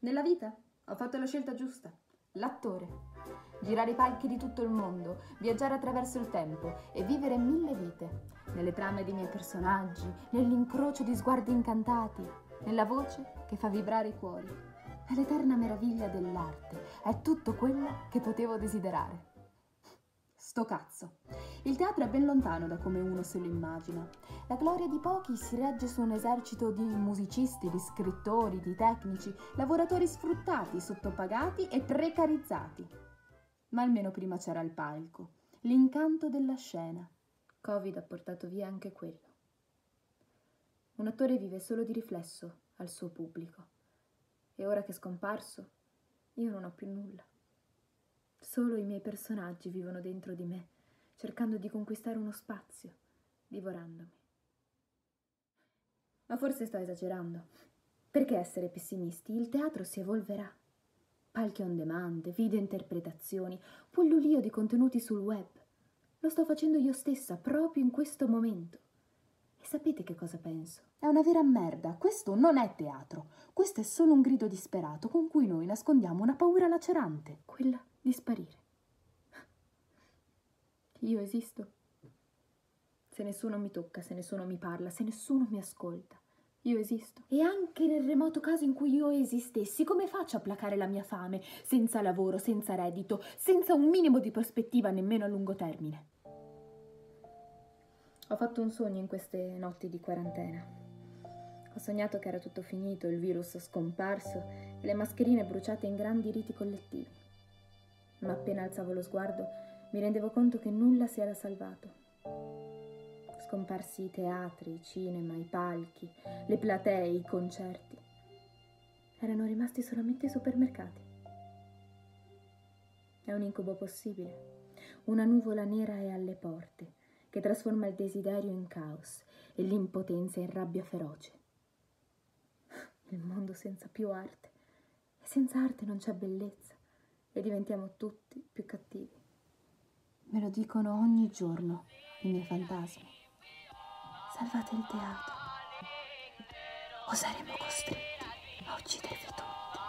Nella vita ho fatto la scelta giusta. L'attore. Girare i palchi di tutto il mondo, viaggiare attraverso il tempo e vivere mille vite. Nelle trame dei miei personaggi, nell'incrocio di sguardi incantati, nella voce che fa vibrare i cuori. È l'eterna meraviglia dell'arte. È tutto quello che potevo desiderare. Sto cazzo. Il teatro è ben lontano da come uno se lo immagina. La gloria di pochi si regge su un esercito di musicisti, di scrittori, di tecnici, lavoratori sfruttati, sottopagati e precarizzati. Ma almeno prima c'era il palco, l'incanto della scena. Covid ha portato via anche quello. Un attore vive solo di riflesso al suo pubblico. E ora che è scomparso, io non ho più nulla. Solo i miei personaggi vivono dentro di me, cercando di conquistare uno spazio, divorandomi. Ma forse sto esagerando. Perché essere pessimisti? Il teatro si evolverà. Palchi on demand, video interpretazioni, pullulio di contenuti sul web. Lo sto facendo io stessa proprio in questo momento. E sapete che cosa penso? È una vera merda. Questo non è teatro. Questo è solo un grido disperato con cui noi nascondiamo una paura lacerante, quella di sparire. Io esisto se nessuno mi tocca, se nessuno mi parla, se nessuno mi ascolta. Io esisto. E anche nel remoto caso in cui io esistessi, come faccio a placare la mia fame, senza lavoro, senza reddito, senza un minimo di prospettiva nemmeno a lungo termine? Ho fatto un sogno in queste notti di quarantena. Ho sognato che era tutto finito, il virus scomparso e le mascherine bruciate in grandi riti collettivi. Ma appena alzavo lo sguardo mi rendevo conto che nulla si era salvato scomparsi i teatri, i cinema, i palchi, le platee, i concerti. Erano rimasti solamente i supermercati. È un incubo possibile, una nuvola nera è alle porte, che trasforma il desiderio in caos e l'impotenza in rabbia feroce. Il mondo senza più arte, e senza arte non c'è bellezza, e diventiamo tutti più cattivi. Me lo dicono ogni giorno i miei fantasmi salvate il teatro o saremo costretti a uccidervi tutti.